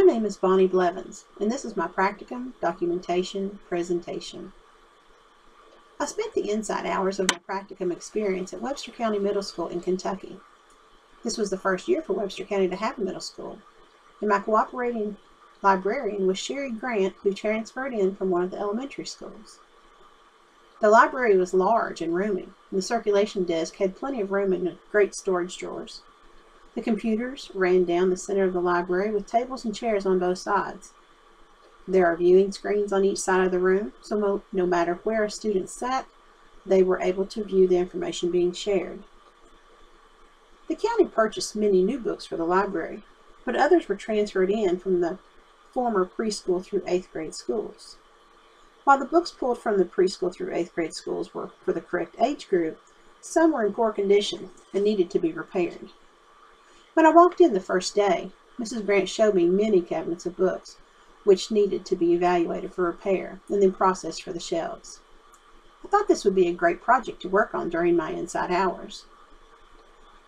My name is Bonnie Blevins, and this is my practicum documentation presentation. I spent the inside hours of my practicum experience at Webster County Middle School in Kentucky. This was the first year for Webster County to have a middle school, and my cooperating librarian was Sherry Grant, who transferred in from one of the elementary schools. The library was large and roomy, and the circulation desk had plenty of room and great storage drawers. The computers ran down the center of the library with tables and chairs on both sides. There are viewing screens on each side of the room, so no, matter where a student sat, they were able to view the information being shared. The county purchased many new books for the library, but others were transferred in from the former preschool through eighth grade schools. While the books pulled from the preschool through eighth grade schools were for the correct age group, some were in poor condition and needed to be repaired. When I walked in the first day, Mrs. Grant showed me many cabinets of books, which needed to be evaluated for repair and then processed for the shelves. I thought this would be a great project to work on during my inside hours.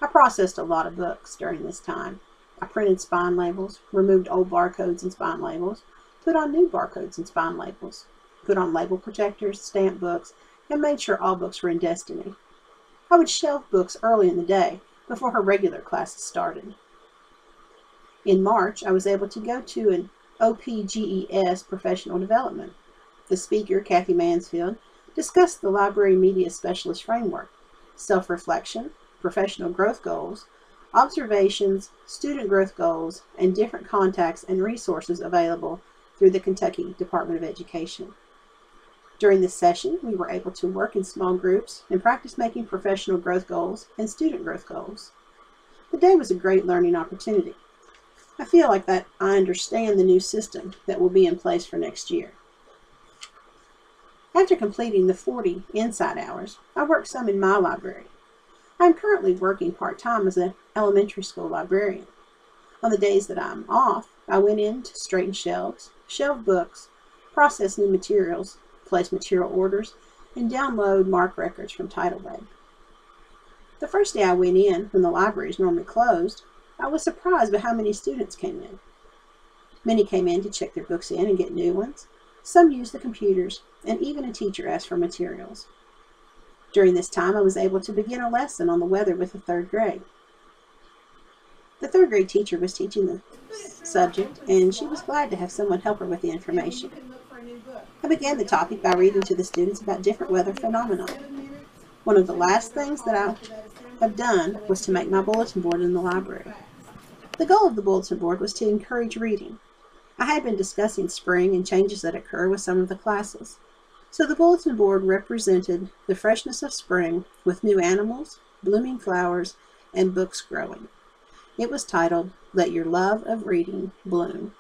I processed a lot of books during this time. I printed spine labels, removed old barcodes and spine labels, put on new barcodes and spine labels, put on label protectors, stamped books, and made sure all books were in Destiny. I would shelve books early in the day before her regular classes started. In March, I was able to go to an OPGES professional development. The speaker, Kathy Mansfield, discussed the Library Media Specialist Framework, self-reflection, professional growth goals, observations, student growth goals, and different contacts and resources available through the Kentucky Department of Education. During this session, we were able to work in small groups and practice making professional growth goals and student growth goals. The day was a great learning opportunity. I feel like that I understand the new system that will be in place for next year. After completing the 40 inside hours, I worked some in my library. I am currently working part-time as an elementary school librarian. On the days that I'm off, I went in to straighten shelves, shelve books, process new materials, place material orders, and download MARC records from Titlewave. The first day I went in, when the library is normally closed, I was surprised by how many students came in. Many came in to check their books in and get new ones. Some used the computers, and even a teacher asked for materials. During this time, I was able to begin a lesson on the weather with the third grade. The third grade teacher was teaching the subject, and she was glad to have someone help her with the information. I began the topic by reading to the students about different weather phenomena. One of the last things that I have done was to make my bulletin board in the library. The goal of the bulletin board was to encourage reading. I had been discussing spring and changes that occur with some of the classes. So the bulletin board represented the freshness of spring with new animals, blooming flowers, and books growing. It was titled, Let Your Love of Reading Bloom.